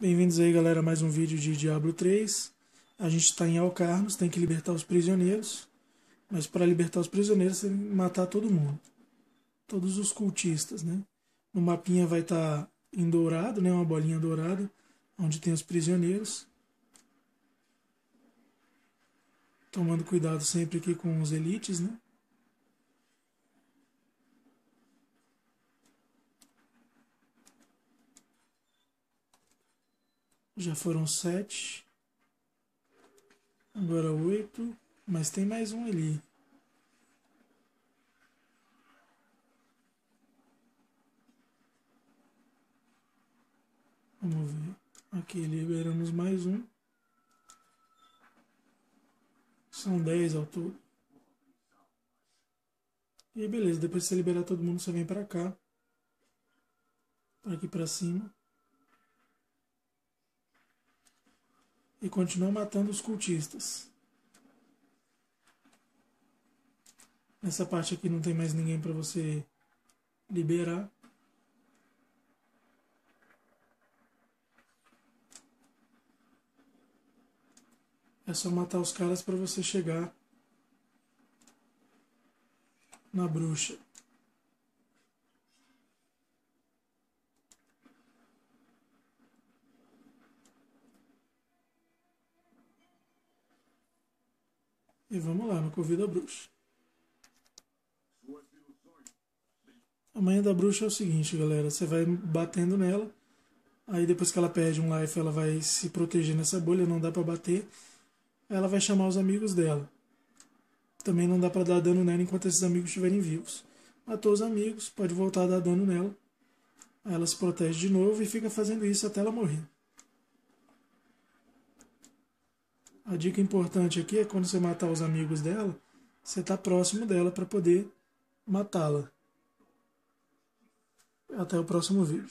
Bem-vindos aí, galera, a mais um vídeo de Diablo 3. A gente está em Alcarnos, tem que libertar os prisioneiros. Mas para libertar os prisioneiros, tem que matar todo mundo. Todos os cultistas, né? No mapinha vai estar tá em dourado, né? Uma bolinha dourada, onde tem os prisioneiros. Tomando cuidado sempre aqui com os elites, né? Já foram sete. Agora oito. Mas tem mais um ali. Vamos ver. Aqui liberamos mais um. São dez ao todo. E beleza, depois que você liberar todo mundo, você vem pra cá. Aqui pra cima. E continua matando os cultistas. Nessa parte aqui não tem mais ninguém para você liberar. É só matar os caras para você chegar na bruxa. E vamos lá, no Convida a Bruxa. A manha da bruxa é o seguinte, galera. Você vai batendo nela. Aí depois que ela perde um life, ela vai se proteger nessa bolha, não dá para bater. Ela vai chamar os amigos dela. Também não dá para dar dano nela enquanto esses amigos estiverem vivos. Matou os amigos, pode voltar a dar dano nela. Aí ela se protege de novo e fica fazendo isso até ela morrer. A dica importante aqui é quando você matar os amigos dela, você está próximo dela para poder matá-la. Até o próximo vídeo.